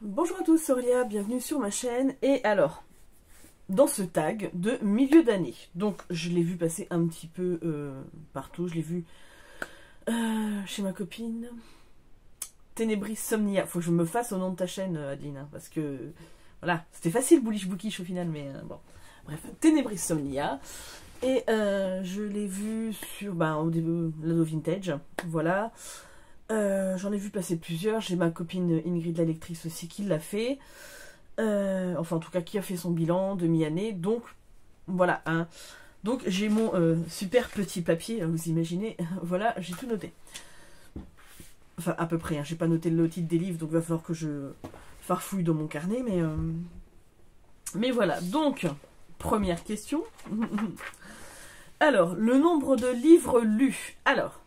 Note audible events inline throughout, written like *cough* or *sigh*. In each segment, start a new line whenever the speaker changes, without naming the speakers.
Bonjour à tous, c'est bienvenue sur ma chaîne. Et alors, dans ce tag de milieu d'année, donc je l'ai vu passer un petit peu euh, partout, je l'ai vu euh, chez ma copine. Ténébris Somnia, faut que je me fasse au nom de ta chaîne, euh, Adeline, hein, parce que voilà, c'était facile Bullish Bookish au final, mais bon. Bref, Ténébris Somnia. Et je l'ai vu sur, ben, au début, Lado Vintage, voilà. Euh, j'en ai vu passer plusieurs. J'ai ma copine Ingrid la lectrice aussi qui l'a fait. Euh, enfin, en tout cas, qui a fait son bilan demi-année. Donc, voilà. Hein. Donc, j'ai mon euh, super petit papier, hein, vous imaginez. *laughs* voilà, j'ai tout noté. Enfin, à peu près. Hein. J'ai pas noté le titre des livres, donc il va falloir que je farfouille dans mon carnet. Mais, mais voilà. Donc, première question. *laughs* Alors, le nombre de livres lus. Alors,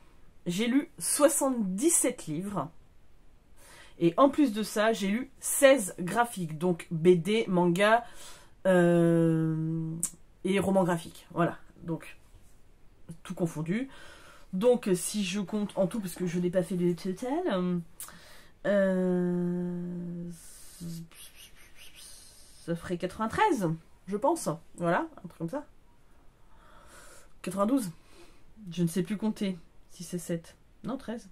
j'ai lu 77 livres. Et en plus de ça, j'ai lu 16 graphiques. Donc BD, manga euh, et romans graphiques. Voilà. Donc, tout confondu. Donc, si je compte en tout, parce que je n'ai pas fait le total, euh, ça ferait 93, je pense. Voilà, un truc comme ça. 92. Je ne sais plus compter. 6 c'est 7. Non, 13.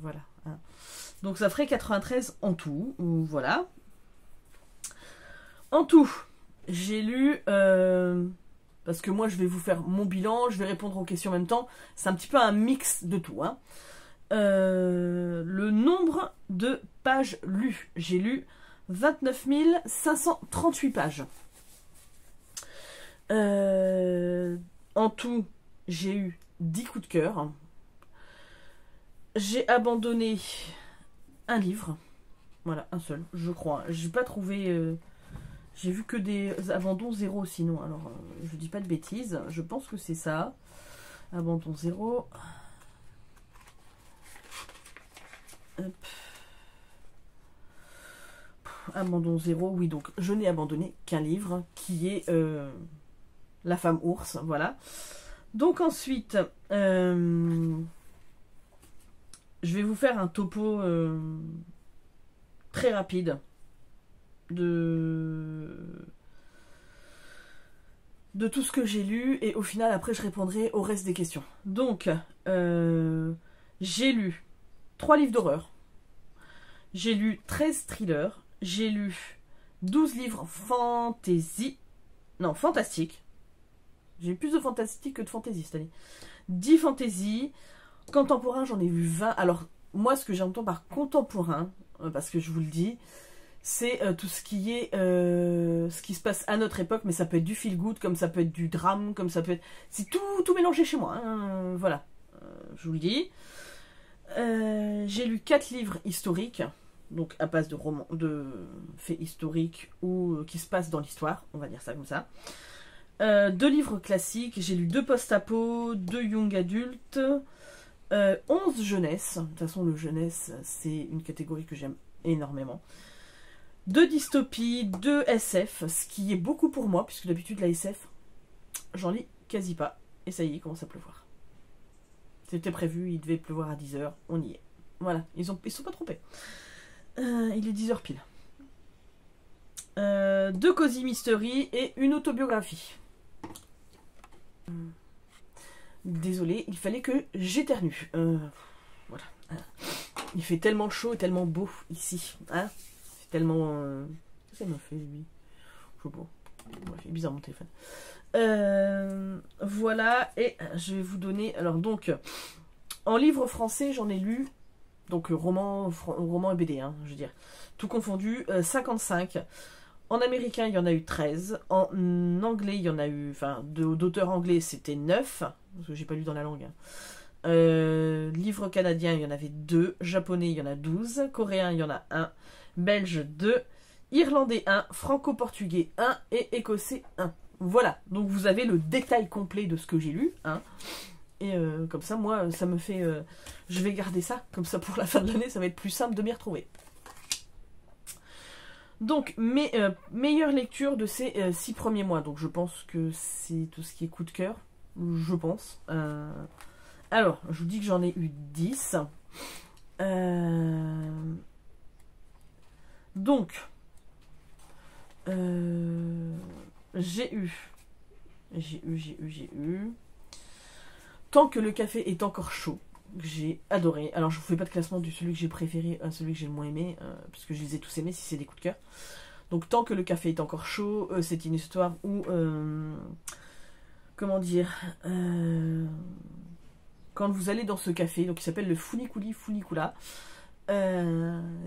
Voilà. Hein. Donc ça ferait 93 en tout. Voilà. En tout, j'ai lu... Euh, parce que moi, je vais vous faire mon bilan, je vais répondre aux questions en même temps. C'est un petit peu un mix de tout. Hein. Euh, le nombre de pages lues. J'ai lu 29 538 pages. Euh, en tout, j'ai eu 10 coups de cœur. J'ai abandonné un livre. Voilà, un seul, je crois. J'ai pas trouvé. Euh, j'ai vu que des abandons zéro sinon. Alors, euh, je dis pas de bêtises. Je pense que c'est ça. Abandon zéro. Abandon zéro, oui, donc je n'ai abandonné qu'un livre qui est euh, la femme ours, voilà. Donc ensuite, euh, je vais vous faire un topo euh, très rapide de de tout ce que j'ai lu et au final après je répondrai au reste des questions. Donc euh, j'ai lu 3 livres d'horreur, j'ai lu 13 thrillers, j'ai lu 12 livres fantasy, non fantastique, j'ai plus de fantastique que de fantaisie cette année. 10 fantaisies. Contemporain, j'en ai vu 20. Alors, moi, ce que j'entends par contemporain, euh, parce que je vous le dis, c'est euh, tout ce qui est euh, ce qui se passe à notre époque, mais ça peut être du feel good, comme ça peut être du drame, comme ça peut être. C'est tout, tout mélangé chez moi. Hein, voilà. je vous le dis. J'ai lu 4 livres historiques, donc à base de romans, de faits historiques ou qui se passent dans l'histoire, on va dire ça comme ça. Euh, deux livres classiques, j'ai lu deux post-apo, deux young adultes, euh, 11 jeunesse. De toute façon, le jeunesse, c'est une catégorie que j'aime énormément. Deux dystopies, deux SF, ce qui est beaucoup pour moi, puisque d'habitude, la SF, j'en lis quasi pas. Et ça y est, il commence à pleuvoir. C'était prévu, il devait pleuvoir à 10h, on y est. Voilà, ils, ont, ils sont pas trompés. Euh, il est 10h pile. Euh, deux Cozy Mystery et une autobiographie. Désolée, il fallait que j'éternue. Euh, voilà. Il fait tellement chaud et tellement beau ici. Hein C'est tellement... Euh, qu'est-ce que ça m'a fait, lui Je sais pas. Il bizarre mon téléphone. Euh, voilà, et je vais vous donner... Alors donc, en livre français, j'en ai lu... Donc roman, roman et BD, hein, je veux dire. Tout confondu, 55. En américain, il y en a eu 13. En anglais, il y en a eu. Enfin, d'auteurs anglais, c'était 9. Parce que j'ai pas lu dans la langue. Hein. Euh, livre canadien, il y en avait 2. Japonais, il y en a 12. Coréen, il y en a 1. Belge, 2. Irlandais, 1. Franco-portugais, 1. Et écossais, 1. Voilà. Donc vous avez le détail complet de ce que j'ai lu. Hein. Et euh, comme ça, moi, ça me fait. Euh, je vais garder ça. Comme ça, pour la fin de l'année, ça va être plus simple de m'y retrouver. Donc, mes meilleures lectures de ces six premiers mois. Donc, je pense que c'est tout ce qui est coup de cœur. Je pense. Euh, alors, je vous dis que j'en ai eu 10. Donc, j'ai eu, j'ai eu, j'ai eu, j'ai eu. Tant que le café est encore chaud, j'ai adoré. Alors, je vous fais pas de classement de celui que j'ai préféré à celui que j'ai le moins aimé, puisque je les ai tous aimés si c'est des coups de cœur. Donc tant que le café est encore chaud, euh, c'est une histoire où, euh, comment dire, euh, quand vous allez dans ce café, donc il s'appelle le Funiculi Funicula,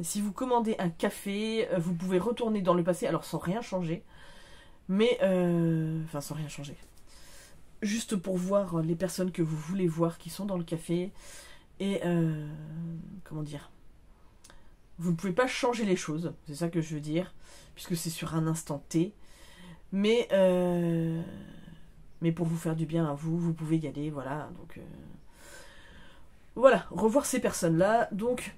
si vous commandez un café, vous pouvez retourner dans le passé, alors sans rien changer, mais, enfin sans rien changer, juste pour voir les personnes que vous voulez voir qui sont dans le café, et, comment dire, vous ne pouvez pas changer les choses, c'est ça que je veux dire puisque c'est sur un instant T. Mais, euh, mais pour vous faire du bien à vous, vous pouvez y aller, voilà. Donc, euh, voilà, revoir ces personnes-là. Donc,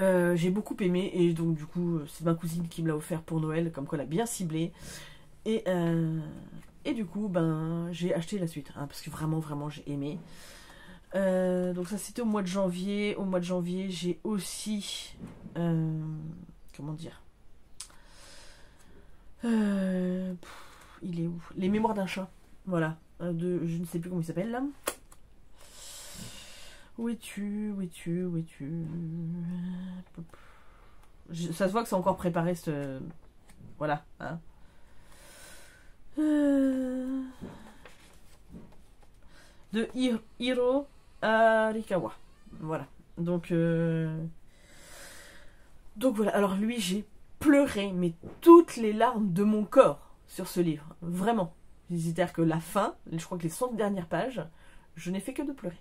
euh, j'ai beaucoup aimé, et donc du coup, c'est ma cousine qui me l'a offert pour Noël, comme quoi elle a bien ciblé. Et, et du coup, ben, j'ai acheté la suite, hein, parce que vraiment, vraiment, j'ai aimé. donc ça c'était au mois de janvier. Au mois de janvier, j'ai aussi... comment dire euh, il est où? Les mémoires d'un chat. Voilà. Euh, de, je ne sais plus comment il s'appelle là. Où es-tu? Où es-tu? Où es-tu? Ça se voit que c'est encore préparé ce. Voilà. Hein. Euh, de Hiro Arikawa. Voilà. Donc. Donc voilà. Alors lui, j'ai pleurer, mais toutes les larmes de mon corps sur ce livre. Vraiment. C'est-à-dire que la fin, je crois que les 100 dernières pages, je n'ai fait que de pleurer.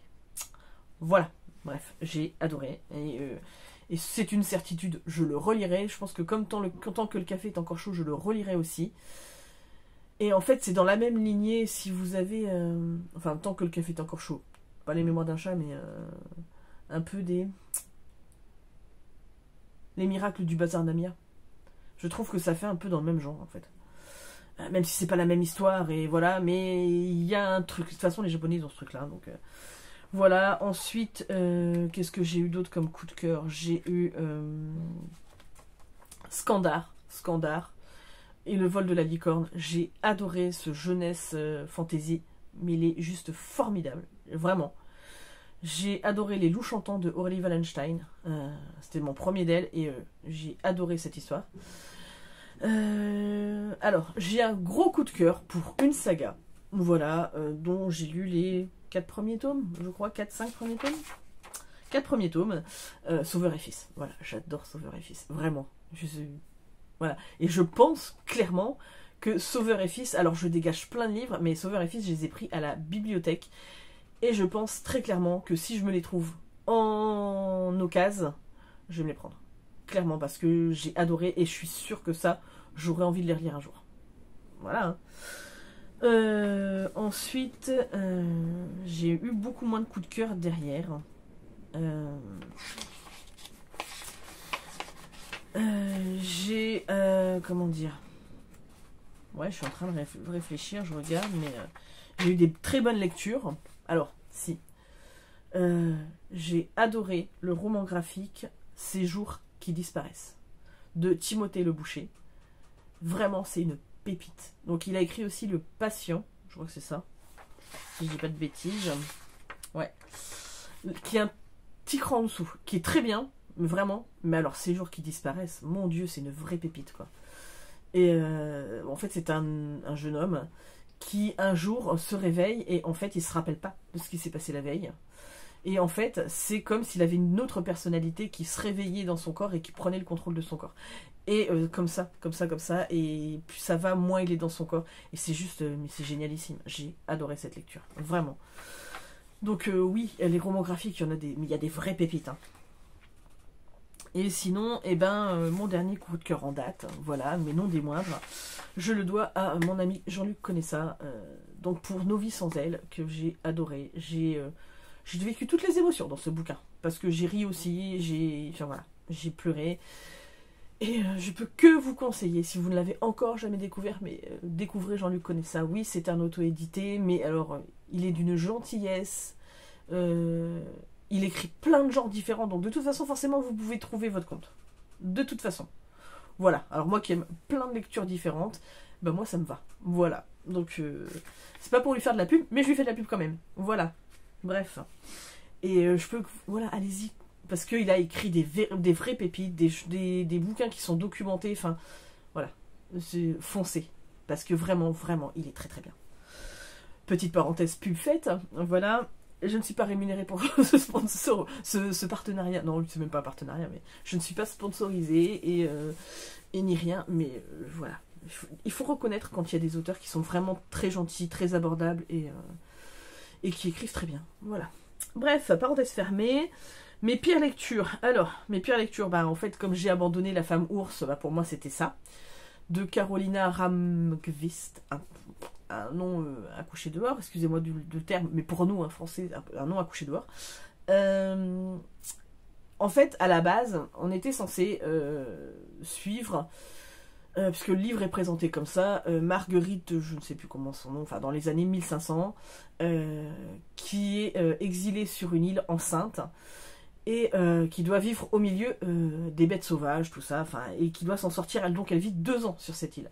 Voilà. Bref, j'ai adoré. Euh, et, c'est une certitude, je le relirai. Je pense que comme tant, le, tant que le café est encore chaud, je le relirai aussi. Et en fait, c'est dans la même lignée si vous avez. Euh, enfin, tant que le café est encore chaud. Pas les mémoires d'un chat, mais euh, un peu des. Les miracles du bazar d'Amia. Je trouve que ça fait un peu dans le même genre en fait. Euh, même si c'est pas la même histoire et voilà, mais il y a un truc. De toute façon, les Japonais ils ont ce truc-là, donc euh, voilà. Ensuite, euh, qu'est-ce que j'ai eu d'autre comme coup de cœur? J'ai eu Scandar, Scandar et le vol de la licorne. J'ai adoré ce jeunesse fantasy, mais il est juste formidable, vraiment. J'ai adoré Les loups chantants de Aurélie Wallenstein. C'était mon premier d'elle et j'ai adoré cette histoire. Euh, alors, j'ai un gros coup de cœur pour une saga, voilà, euh, dont j'ai lu les 4 premiers tomes, je crois, 4-5 premiers tomes 4 premiers tomes, euh, Sauveur et Fils. Voilà, j'adore Sauveur et Fils, vraiment. Je Voilà. Et je pense clairement que Sauveur et Fils, alors je dégage plein de livres, mais Sauveur et Fils, je les ai pris à la bibliothèque. Et je pense très clairement que si je me les trouve en occasion, je vais me les prendre clairement, parce que j'ai adoré et je suis sûre que ça, j'aurais envie de les relire un jour. Voilà. Hein. Euh, ensuite, euh, j'ai eu beaucoup moins de coups de cœur derrière. Euh, j'ai. comment dire? Ouais, je suis en train de réfléchir, je regarde, mais j'ai eu des très bonnes lectures. Alors, si. j'ai adoré le roman graphique Ces jours qui disparaissent de Timothée Le Boucher. Vraiment, c'est une pépite. Donc, il a écrit aussi Le Patient, je crois que c'est ça, si je dis pas de bêtises. Ouais. Qui est un petit cran en dessous, qui est très bien, vraiment. Mais alors, ces jours qui disparaissent, mon Dieu, c'est une vraie pépite, quoi. Et euh, en fait, c'est un, jeune homme qui un jour se réveille et en fait, il se rappelle pas de ce qui s'est passé la veille. Et en fait, c'est comme s'il avait une autre personnalité qui se réveillait dans son corps et qui prenait le contrôle de son corps. Et euh, comme ça, comme ça, comme ça. Et plus ça va, moins il est dans son corps. Et c'est juste, euh, mais c'est génialissime. J'ai adoré cette lecture. Vraiment. Donc euh, oui, les romans graphiques, il y en a des, mais il y a des vraies pépites. Hein. Et sinon, eh ben, mon dernier coup de cœur en date, voilà, mais non des moindres, je le dois à mon ami Jean-Luc Conessa, donc pour Nos vies sans elle, que j'ai adoré. J'ai j'ai vécu toutes les émotions dans ce bouquin. Parce que j'ai ri aussi, j'ai. Enfin voilà, j'ai pleuré. Et euh, je peux que vous conseiller, si vous ne l'avez encore jamais découvert, mais euh, découvrez Jean-Luc ça. Oui, c'est un auto-édité, mais alors, euh, il est d'une gentillesse. il écrit plein de genres différents, donc de toute façon, forcément, vous pouvez trouver votre compte. de toute façon. Voilà. Alors moi qui aime plein de lectures différentes, ben moi ça me va. Voilà. Donc c'est pas pour lui faire de la pub, mais je lui fais de la pub quand même. Voilà. Bref. Et euh, je peux... Voilà, allez-y. Parce qu'il a écrit des, des vraies pépites, des, des, bouquins qui sont documentés. Enfin, voilà. Foncé. Parce que vraiment, vraiment, il est très très bien. Petite parenthèse pub faite. Voilà. Je ne suis pas rémunérée pour *laughs* ce sponsor, ce, partenariat. Non, c'est même pas un partenariat, mais je ne suis pas sponsorisée et, euh, et ni rien. Mais euh, voilà. Il faut, reconnaître quand il y a des auteurs qui sont vraiment très gentils, très abordables et, et qui écrivent très bien. Voilà. Bref, parenthèse fermée. Mes pires lectures. Alors, mes pires lectures, bah en fait, comme j'ai abandonné La femme ours, bah pour moi c'était ça. De Carolina Ramqvist, un, nom euh, à coucher dehors, excusez-moi du, terme, mais pour nous, un français, un, nom à coucher dehors. Euh, en fait, à la base, on était censé euh, suivre euh, puisque le livre est présenté comme ça, euh, Marguerite, je ne sais plus comment son nom, enfin dans les années 1500, euh, qui est exilée sur une île enceinte et qui doit vivre au milieu des bêtes sauvages, tout ça, enfin, et qui doit s'en sortir. Elle, donc elle vit deux ans sur cette île.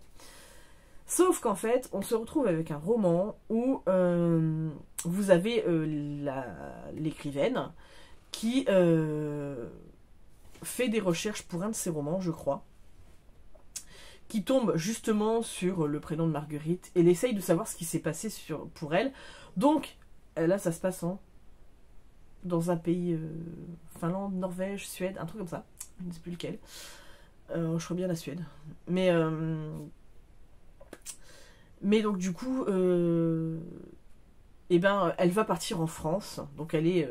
Sauf qu'en fait, on se retrouve avec un roman où vous avez l'écrivaine qui fait des recherches pour un de ses romans, je crois qui tombe justement sur le prénom de Marguerite. Et elle essaye de savoir ce qui s'est passé pour elle. Donc, là, ça se passe en, dans un pays, euh, Finlande, Norvège, Suède, un truc comme ça. Je ne sais plus lequel. Euh, je crois bien la Suède. Mais, euh, mais donc, du coup, eh ben, elle va partir en France. Donc, elle est,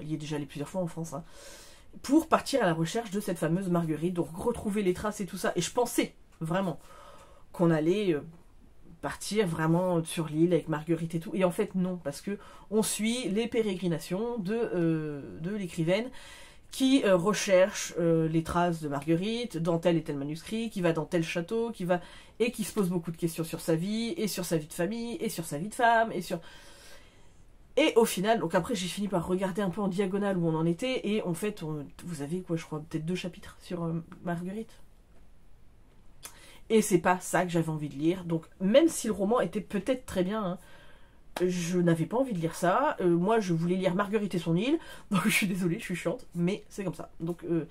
elle y est déjà allée plusieurs fois en France. Hein, pour partir à la recherche de cette fameuse Marguerite, donc retrouver les traces et tout ça. Et je pensais, vraiment, qu'on allait euh, partir vraiment sur l'île avec Marguerite et tout. Et en fait, non, parce que on suit les pérégrinations de, euh, l'écrivaine qui euh, recherche les traces de Marguerite dans tel et tel manuscrit, qui va dans tel château, qui va et qui se pose beaucoup de questions sur sa vie et sur sa vie de famille et sur sa vie de femme et sur et au final, donc après j'ai fini par regarder un peu en diagonale où on en était et en fait, vous avez quoi, je crois peut-être deux chapitres sur Marguerite? Et c'est pas ça que j'avais envie de lire. Donc même si le roman était peut-être très bien, hein, je n'avais pas envie de lire ça. Euh, moi, je voulais lire Marguerite et son île. *laughs* Donc je suis désolée, je suis chiante, mais c'est comme ça. Donc euh,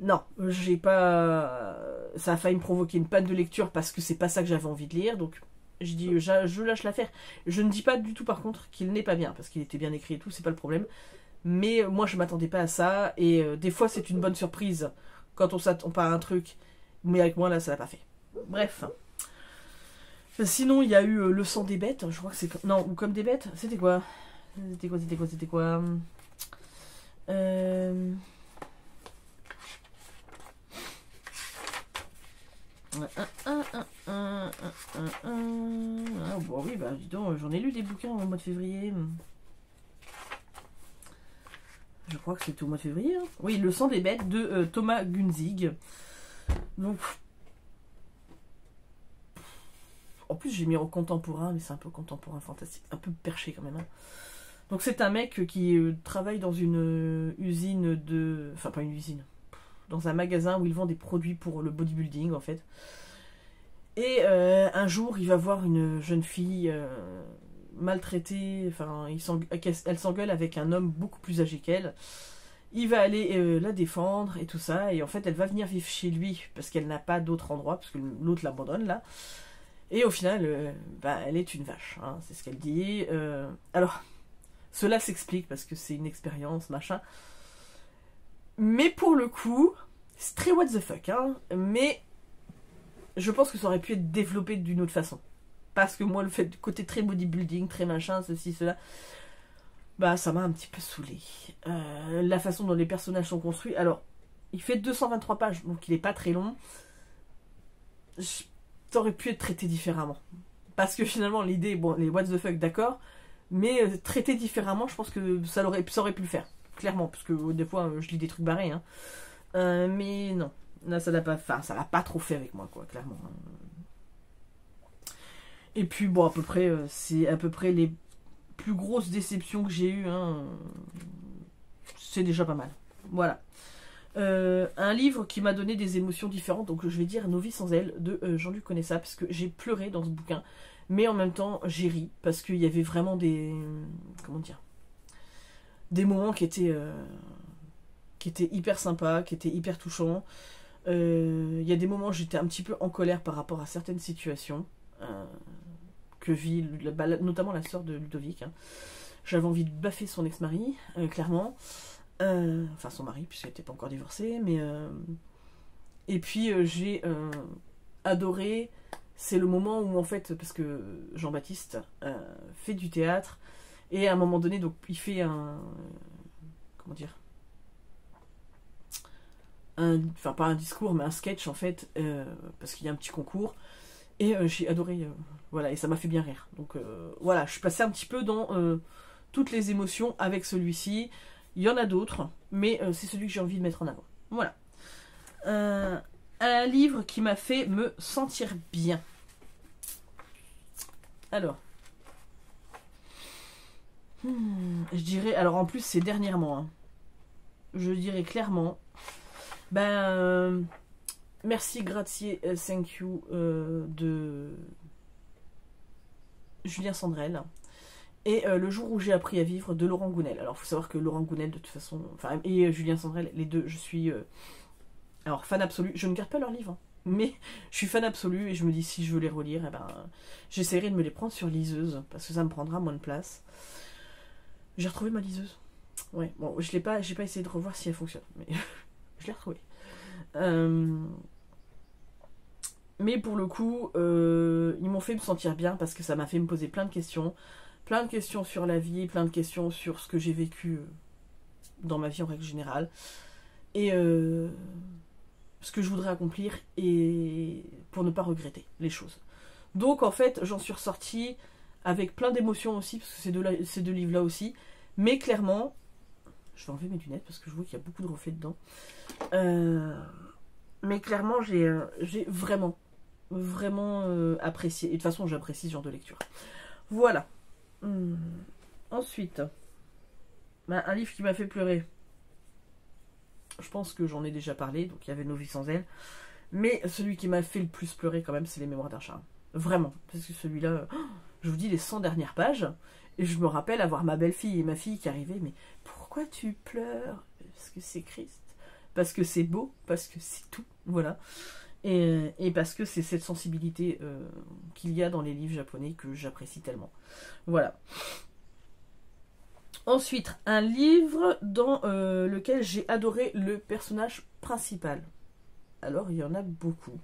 non, j'ai pas. Ça a failli me provoquer une panne de lecture parce que c'est pas ça que j'avais envie de lire. Donc je dis, je, lâche l'affaire. Je ne dis pas du tout par contre qu'il n'est pas bien parce qu'il était bien écrit et tout, c'est pas le problème. Mais moi, je m'attendais pas à ça et euh, des fois, c'est une bonne surprise quand on s'attend pas à un truc. Mais avec moi, là, ça l'a pas fait. Bref. Sinon, il y a eu euh, Le sang des bêtes. Je crois que c'est. Non, ou comme des bêtes. C'était quoi? C'était quoi C'était quoi C'était quoi? Euh... Ah, bon, oui, bah dis donc, j'en ai lu des bouquins au mois de février. Je crois que c'était au mois de février. Hein. Oui, Le sang des bêtes de euh, Thomas Gunzig. Donc, en plus, j'ai mis en contemporain, mais c'est un peu contemporain fantastique, un peu perché quand même. Hein. Donc c'est un mec qui euh, travaille dans une euh, usine de... Enfin pas une usine. Dans un magasin où il vend des produits pour le bodybuilding en fait. Et euh, un jour il va voir une jeune fille maltraitée. Enfin elle s'engueule avec un homme beaucoup plus âgé qu'elle. Il va aller la défendre et tout ça. Et en fait elle va venir vivre chez lui parce qu'elle n'a pas d'autre endroit. Parce que l'autre l'abandonne là. Et au final, euh, bah, elle est une vache, hein, c'est ce qu'elle dit. Euh, alors, cela s'explique parce que c'est une expérience, machin. Mais pour le coup, c'est très what the fuck, hein, mais je pense que ça aurait pu être développé d'une autre façon. Parce que moi, le fait côté très bodybuilding, très machin, ceci, cela, bah ça m'a un petit peu saoulé. Euh, la façon dont les personnages sont construits. Alors, il fait 223 pages, donc il n'est pas très long ça aurait pu être traité différemment. Parce que finalement, l'idée, bon, les what the fuck, d'accord, mais euh, traité différemment, je pense que ça aurait, ça aurait pu le faire, clairement, parce que euh, des fois, euh, je lis des trucs barrés, hein. mais non, là, ça l'a pas, ça l'a pas trop fait avec moi, quoi, clairement. Et puis, bon, à peu près, c'est à peu près les plus grosses déceptions que j'ai eues, hein. C'est déjà pas mal. Voilà. Un livre qui m'a donné des émotions différentes, donc je vais dire Nos vies sans elle de Jean-Luc ça parce que j'ai pleuré dans ce bouquin, mais en même temps j'ai ri, parce qu'il y avait vraiment des. Comment dire Des moments qui étaient. qui étaient hyper sympas, qui étaient hyper touchants. Il y a des moments où j'étais un petit peu en colère par rapport à certaines situations que vit notamment la sœur de Ludovic. Hein. J'avais envie de baffer son ex-mari, euh, clairement. Euh, enfin, son mari, puisqu'elle n'était pas encore divorcée. Mais, euh, et puis, j'ai adoré. C'est le moment où, en fait, parce que Jean-Baptiste fait du théâtre. Et à un moment donné, donc, il fait un. Comment dire enfin pas un discours mais un sketch en fait parce qu'il y a un petit concours et j'ai adoré voilà et ça m'a fait bien rire donc voilà je suis passée un petit peu dans toutes les émotions avec celui-ci. Il y en a d'autres, mais euh, c'est celui que j'ai envie de mettre en avant. Voilà. Euh, un livre qui m'a fait me sentir bien. Alors. Hmm, je dirais. Alors en plus, c'est dernièrement. Hein. Je dirais clairement. Ben. Euh, merci, grazie, thank you de Julien Sandrel et euh, Le jour où j'ai appris à vivre de Laurent Gounel. Alors, il faut savoir que Laurent Gounel, de toute façon, enfin, et euh, Julien Sandrel, les deux, je suis. Euh, alors, fan absolu. Je ne garde pas leurs livres, hein, mais je suis fan absolu et je me dis si je veux les relire, eh ben, j'essaierai de me les prendre sur liseuse parce que ça me prendra moins de place. J'ai retrouvé ma liseuse. Ouais, bon, je l'ai pas, j'ai pas essayé de revoir si elle fonctionne, mais *laughs* je l'ai retrouvée. Mais pour le coup, ils m'ont fait me sentir bien parce que ça m'a fait me poser plein de questions plein de questions sur la vie, plein de questions sur ce que j'ai vécu euh, dans ma vie en règle générale. Et euh, ce que je voudrais accomplir et pour ne pas regretter les choses. Donc en fait, j'en suis ressortie avec plein d'émotions aussi, parce que ces deux, ces deux livres-là aussi. Mais clairement, je vais enlever mes lunettes parce que je vois qu'il y a beaucoup de reflets dedans. Euh, mais clairement, j'ai vraiment, vraiment apprécié. Et de toute façon, j'apprécie ce genre de lecture. Voilà. Hmm. Ensuite, bah, un livre qui m'a fait pleurer. Je pense que j'en ai déjà parlé, donc il y avait Nos vies sans elle. Mais celui qui m'a fait le plus pleurer quand même, c'est Les Mémoires d'un charme. Vraiment. Parce que celui-là, je vous dis les 100 dernières pages, et je me rappelle avoir ma belle-fille et ma fille qui arrivaient, mais pourquoi tu pleures? Parce que c'est Christ. Parce que c'est beau, parce que c'est tout. Voilà. Et, parce que c'est cette sensibilité euh, qu'il y a dans les livres japonais que j'apprécie tellement. Voilà. Ensuite, un livre dans euh, lequel j'ai adoré le personnage principal. Alors, il y en a beaucoup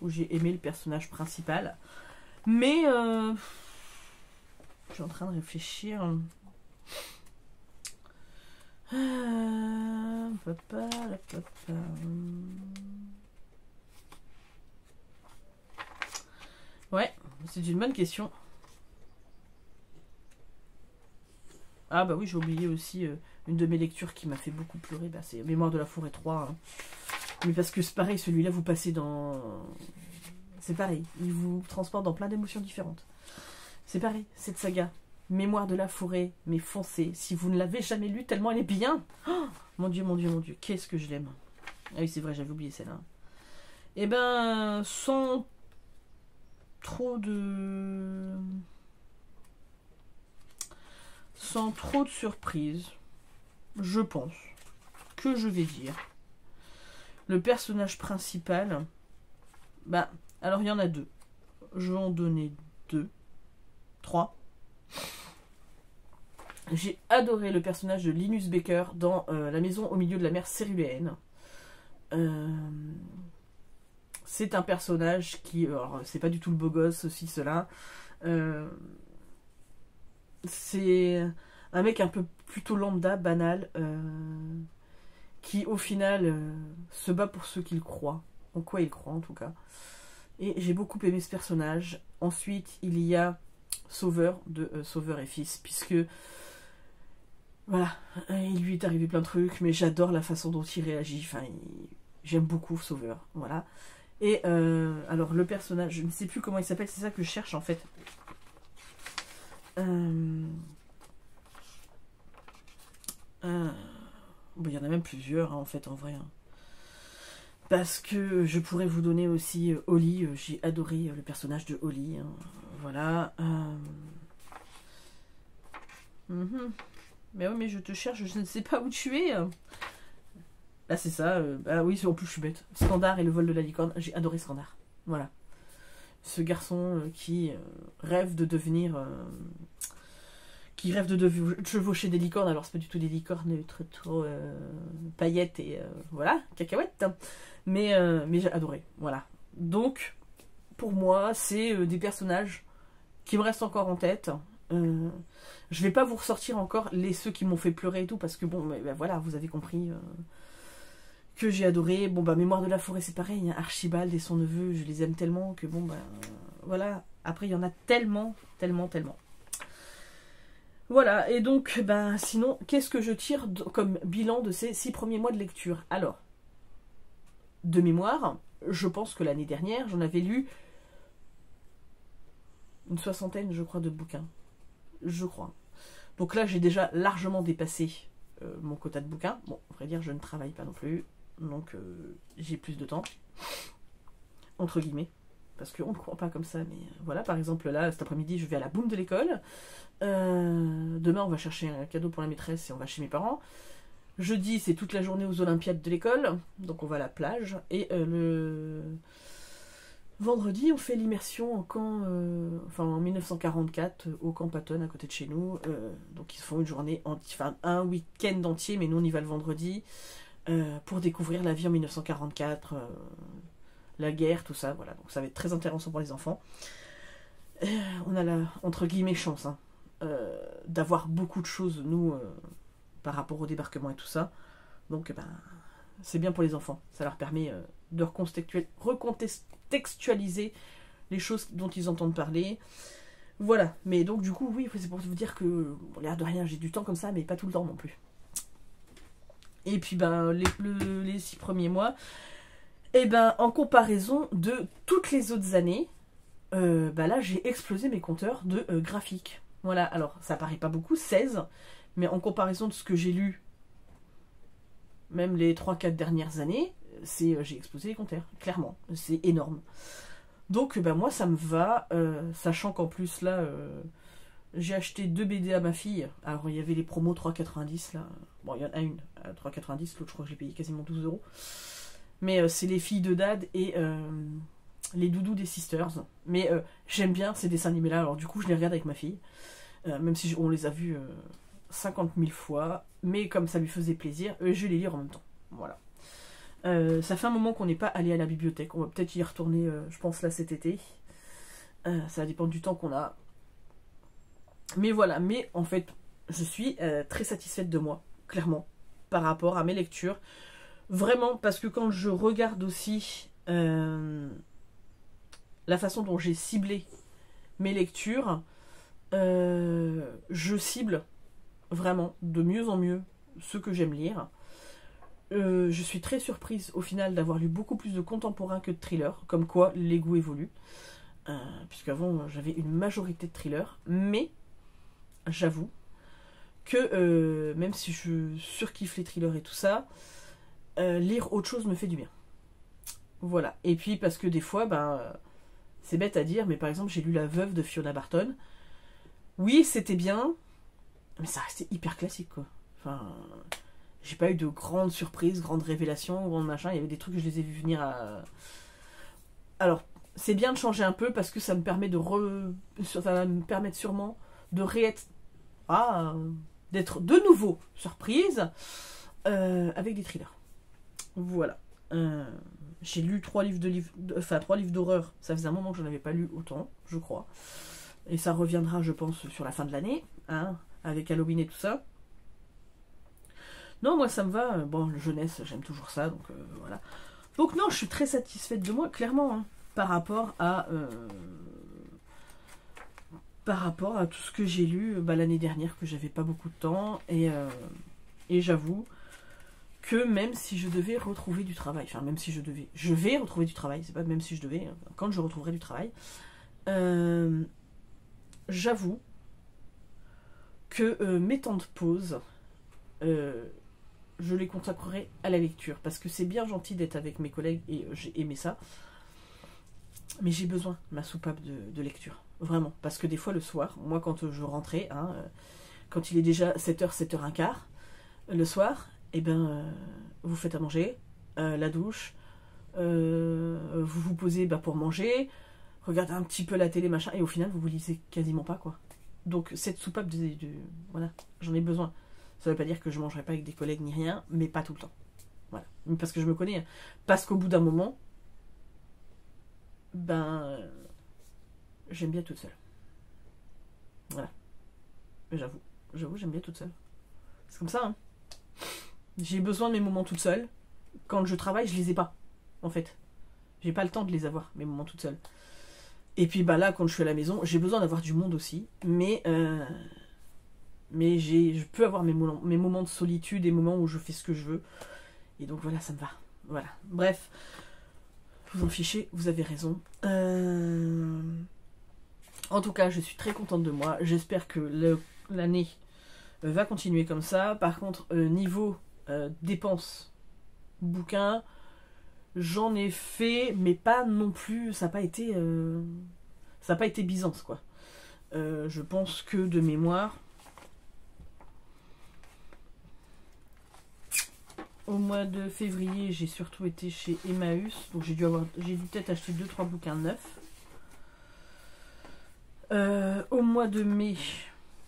où j'ai aimé le personnage principal. Mais euh, je suis en train de réfléchir. papa, papa. Ouais, c'est une bonne question. Ah bah oui, j'ai oublié aussi euh, une de mes lectures qui m'a fait beaucoup pleurer, bah, c'est Mémoire de la forêt 3. Hein. Mais parce que c'est pareil, celui-là, vous passez dans... C'est pareil, il vous transporte dans plein d'émotions différentes. C'est pareil, cette saga. Mémoire de la forêt, mais foncez. Si vous ne l'avez jamais lu, tellement elle est bien. Oh, mon dieu, mon dieu, mon dieu, qu'est-ce que je l'aime. Ah oui, c'est vrai, j'avais oublié celle-là. Eh ben, sans trop de... Sans trop de surprises, je pense que je vais dire. Le personnage principal, bah, alors il y en a deux. Je vais en donner deux, trois. J'ai adoré le personnage de Linus Baker dans euh, La maison au milieu de la mer céruléenne. Euh, c'est un personnage qui, alors c'est pas du tout le beau gosse, ceci, cela. Euh, c'est un mec un peu plutôt lambda, banal, euh, qui au final euh, se bat pour ceux qu'il croit, en quoi il croit en tout cas. Et j'ai beaucoup aimé ce personnage. Ensuite, il y a Sauveur de Sauveur et Fils, puisque voilà, il lui est arrivé plein de trucs, mais j'adore la façon dont il réagit. Enfin, j'aime beaucoup Sauveur, voilà. Et euh, alors le personnage, je ne sais plus comment il s'appelle, c'est ça que je cherche en fait. Euh, euh, il y en a même plusieurs, hein, en fait, en vrai. Hein. Parce que je pourrais vous donner aussi Holly. J'ai adoré le personnage de Holly. Hein. Voilà. Mhm. Mais oui, mais je te cherche, je ne sais pas où tu es. Là, c'est ça. Ah oui, en plus, je suis bête. Scandar et le vol de la licorne. J'ai adoré Scandar. Voilà. Ce garçon qui rêve de devenir qui rêve de, chevaucher des licornes. Alors, c'est pas du tout des licornes trop, trop paillettes et voilà, cacahuètes. Mais, euh, j'ai adoré. Voilà. Donc, pour moi, c'est euh, des personnages qui me restent encore en tête. Euh, je vais pas vous ressortir encore les ceux qui m'ont fait pleurer et tout, parce que bon, ben voilà, vous avez compris que j'ai adoré. Bon, bah, Mémoire de la forêt, c'est pareil. Hein. Archibald et son neveu, je les aime tellement que bon, bah, voilà. Après, il y en a tellement, tellement, tellement. Voilà, et donc, ben, sinon, qu'est-ce que je tire comme bilan de ces six premiers mois de lecture? Alors, de mémoire, je pense que l'année dernière, j'en avais lu une soixantaine, je crois, de bouquins. Je crois. Donc là, j'ai déjà largement dépassé euh, mon quota de bouquins. Bon, on vrai dire, je ne travaille pas non plus. Donc euh, j'ai plus de temps. Entre guillemets. Parce qu'on ne croit pas comme ça, mais euh, voilà, par exemple, là, cet après-midi, je vais à la boum de l'école. demain, on va chercher un cadeau pour la maîtresse et on va chez mes parents. Jeudi, c'est toute la journée aux Olympiades de l'école, donc on va à la plage. Et euh, le vendredi, on fait l'immersion en camp, euh, enfin en 1944, au camp Patton, à côté de chez nous. Euh, donc ils font une journée, enfin un week-end entier, mais nous on y va le vendredi, pour découvrir la vie en 1944, la guerre, tout ça. Voilà, donc ça va être très intéressant pour les enfants. on a la, entre guillemets, chance hein, d'avoir beaucoup de choses, nous par rapport au débarquement et tout ça. Donc ben, c'est bien pour les enfants. Ça leur permet euh, de recontextualiser les choses dont ils entendent parler. Voilà. Mais donc du coup, oui, c'est pour vous dire que, l'air de rien, j'ai du temps comme ça, mais pas tout le temps non plus. Et puis ben les, les six premiers mois, et eh ben en comparaison de toutes les autres années, euh, ben là j'ai explosé mes compteurs de euh, graphiques. Voilà, alors ça paraît pas beaucoup, 16, mais en comparaison de ce que j'ai lu, même les 3-4 dernières années, c'est euh, j'ai explosé les compteurs, clairement. C'est énorme. Donc ben, moi ça me va, sachant qu'en plus là, j'ai acheté deux BD à ma fille. Alors il y avait les promos 3,90 là. Bon, il y en a une à 3,90, l'autre je crois que j'ai payé quasiment 12 euros. Mais c'est les filles de Dad et les doudous des Sisters. Mais j'aime bien ces dessins animés là, alors du coup je les regarde avec ma fille. même si on les a vus 50 000 fois, mais comme ça lui faisait plaisir, euh, je les lire en même temps. Voilà. Euh, ça fait un moment qu'on n'est pas allé à la bibliothèque. On va peut-être y retourner, euh, je pense, là cet été. ça dépend du temps qu'on a. Mais voilà, mais en fait, je suis très satisfaite de moi, clairement, par rapport à mes lectures. Vraiment, parce que quand je regarde aussi la façon dont j'ai ciblé mes lectures, je cible vraiment de mieux en mieux ce que j'aime lire. Euh, je suis très surprise au final d'avoir lu beaucoup plus de contemporains que de thrillers, comme quoi les goûts évoluent. Euh, Puisqu'avant j'avais une majorité de thrillers, mais j'avoue que euh, même si je surkiffe les thrillers et tout ça, euh, lire autre chose me fait du bien. Voilà. Et puis parce que des fois, ben, c'est bête à dire, mais par exemple j'ai lu La Veuve de Fiona Barton. Oui, c'était bien, mais ça restait hyper classique, quoi. Enfin, j'ai pas eu de grandes surprises, grandes révélations, grandes machins. Il y avait des trucs que je les ai vus venir à. Alors, c'est bien de changer un peu parce que ça me permet de re. Ça va me permettre sûrement de réêtre. Ah D'être de nouveau surprise euh, avec des thrillers. Voilà. Euh, j'ai lu trois livres de livres, enfin trois livres d'horreur. Ça faisait un moment que j'en avais pas lu autant, je crois. Et ça reviendra, je pense, sur la fin de l'année. Hein avec Halloween et tout ça. Non, moi ça me va. Bon, jeunesse, j'aime toujours ça, donc euh, voilà. Donc non, je suis très satisfaite de moi, clairement, hein, par rapport à par rapport à tout ce que j'ai lu bah, l'année dernière, que j'avais pas beaucoup de temps, et, euh, et j'avoue que même si je devais retrouver du travail, enfin même si je devais, je vais retrouver du travail, c'est pas même si je devais, hein, quand je retrouverai du travail, j'avoue que euh, mes temps de pause, euh, je les consacrerai à la lecture. Parce que c'est bien gentil d'être avec mes collègues et euh, j'ai aimé ça. Mais j'ai besoin ma soupape de, lecture. Vraiment. Parce que des fois le soir, moi quand je rentrais, hein, euh, quand il est déjà 7h, 7h15, le soir, eh ben, vous faites à manger, la douche, vous vous posez bah, pour manger, regardez un petit peu la télé, machin, et au final, vous vous lisez quasiment pas, quoi. Donc, cette soupape, de, voilà, j'en ai besoin. Ça veut pas dire que je mangerai pas avec des collègues ni rien, mais pas tout le temps. Voilà. Parce que je me connais. Hein. Parce qu'au bout d'un moment, ben, j'aime bien toute seule. Voilà. J'avoue. J'avoue, j'aime bien toute seule. C'est comme ça, hein. J'ai besoin de mes moments toute seule. Quand je travaille, je les ai pas, en fait. J'ai pas le temps de les avoir, mes moments toute seule. Et puis bah là, quand je suis à la maison, j'ai besoin d'avoir du monde aussi. Mais euh, mais j'ai, je peux avoir mes moments, mes moments de solitude, des moments où je fais ce que je veux. Et donc voilà, ça me va. Voilà. Bref, vous en fichez, vous avez raison. Euh, en tout cas, je suis très contente de moi. J'espère que l'année va continuer comme ça. Par contre, euh, niveau euh, dépenses, bouquins, j'en ai fait, mais pas non plus. Ça n'a pas été, ça n'a pas été Byzance quoi. je pense que de mémoire, Au mois de février, j'ai surtout été chez Emmaüs. Donc j'ai dû avoir. J'ai dû peut-être acheter 2-3 bouquins neufs. Euh, au mois de mai,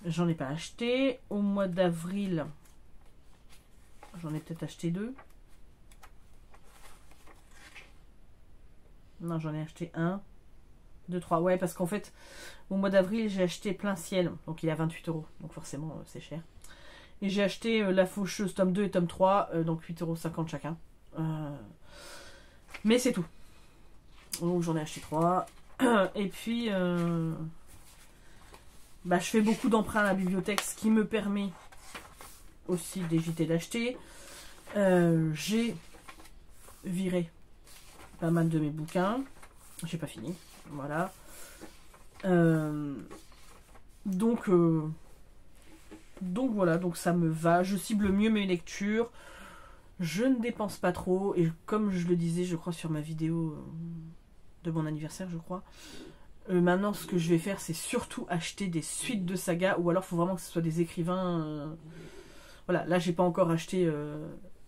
j'en ai pas acheté. Au mois d'avril, j'en ai peut-être acheté deux. Non, j'en ai acheté un. Deux, trois. Ouais, parce qu'en fait, au mois d'avril, j'ai acheté plein ciel. Donc il est à 28 euros. Donc forcément, euh, c'est cher. Et j'ai acheté euh, La Faucheuse tome 2 et tome 3, euh, donc 8,50€ chacun. Euh, mais c'est tout. Donc j'en ai acheté 3. *clears throat* Et puis, bah, je fais beaucoup d'emprunts à la bibliothèque, ce qui me permet aussi d'éviter d'acheter. j'ai viré pas mal de mes bouquins. J'ai pas fini. Voilà. donc, donc voilà, donc ça me va. Je cible mieux mes lectures. Je ne dépense pas trop. Et comme je le disais, je crois, sur ma vidéo euh, de mon anniversaire, je crois. Euh, maintenant, ce que je vais faire, c'est surtout acheter des suites de sagas. Ou alors, il faut vraiment que ce soit des écrivains. Euh, voilà, là, j'ai pas encore acheté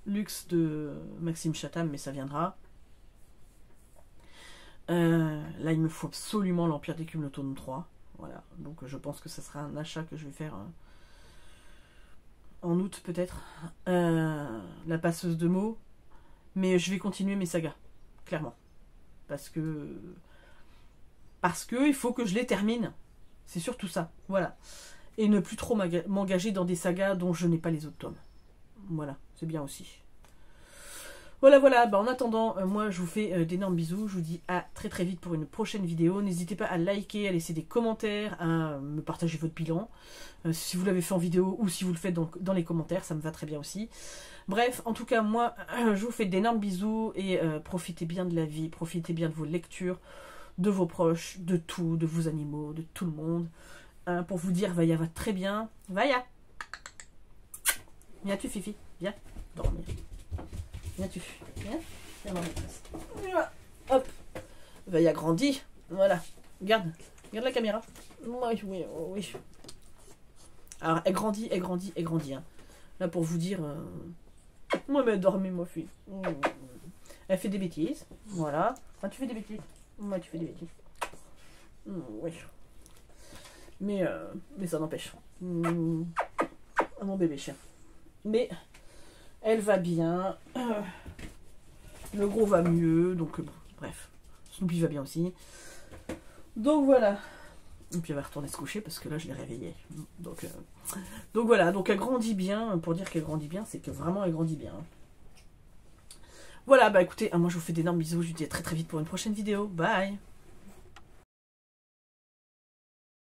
Luxe de Maxime Chatham, mais ça viendra. là, il me faut absolument l'Empire d'écume, le tome 3. Voilà, donc je pense que ce sera un achat que je vais faire en août peut-être, euh, la passeuse de mots, mais je vais continuer mes sagas, clairement. Parce que. Parce que il faut que je les termine. C'est surtout ça, voilà. Et ne plus trop m'engager dans des sagas dont je n'ai pas les autres tomes. Voilà, c'est bien aussi. Voilà, voilà. Bah, en attendant, euh, moi, je vous fais euh, d'énormes bisous. Je vous dis à très très vite pour une prochaine vidéo. N'hésitez pas à liker, à laisser des commentaires, à me partager votre bilan. Euh, si vous l'avez fait en vidéo ou si vous le faites dans, dans, les commentaires, ça me va très bien aussi. Bref, en tout cas, moi, *clears throat* je vous fais d'énormes bisous et profitez bien de la vie, profitez bien de vos lectures, de vos proches, de tout, de vos animaux, de tout le monde. pour vous dire, Vaya va très bien. Vaya Viens-tu, Fifi Viens dormir. Viens-tu Viens Viens ma Hop Va y agrandir. Voilà. Regarde. Regarde la caméra. Oui, oui, oui. Alors, elle grandit, elle grandit, elle grandit. Hein. Là, pour vous dire... Euh... Moi, mais dormez, ma fille. Elle fait des bêtises. Voilà. Ah, tu fais des bêtises. Moi, tu fais des bêtises. Oui. Mais, euh, mais ça n'empêche. Mon bébé chien. Mais elle va bien. Euh, le gros va mieux. Donc, bon, bref. Snoopy va bien aussi. Donc voilà. Et puis elle va retourner se coucher parce que là je l'ai réveillée. Donc, euh, donc voilà, donc elle grandit bien. Pour dire qu'elle grandit bien, c'est que vraiment elle grandit bien. Voilà, bah écoutez, moi je vous fais d'énormes bisous. Je vous dis à très très vite pour une prochaine vidéo. Bye